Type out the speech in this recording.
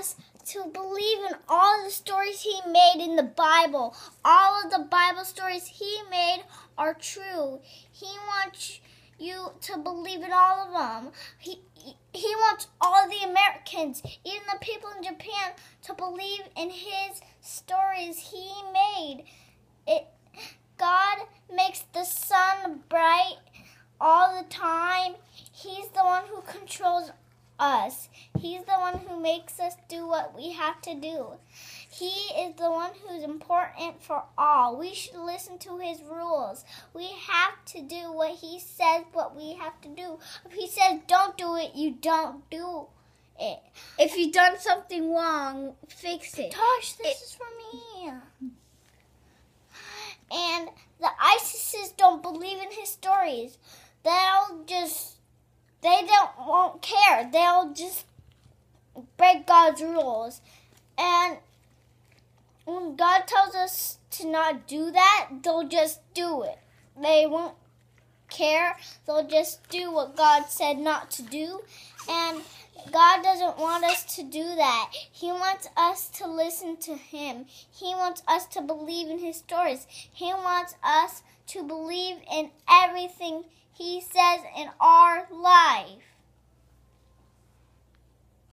us to believe in all the stories he made in the Bible. All of the Bible stories he made are true. He wants you to believe in all of them. He he wants all the Americans, even the people in Japan, to believe in his stories he made. It God makes the sun bright all the time. He's the one who controls us. He's the one who makes us do what we have to do. He is the one who's important for all. We should listen to his rules. We have to do what he says, what we have to do. If he says don't do it, you don't do it. If you've done something wrong, fix it. Tosh, this it, is for me. And the ISISes don't believe in his stories. They'll just they don't won't care. They'll just break God's rules. And when God tells us to not do that, they'll just do it. They won't care. They'll just do what God said not to do. And God doesn't want us to do that. He wants us to listen to Him. He wants us to believe in His stories. He wants us to believe in everything He says in our life.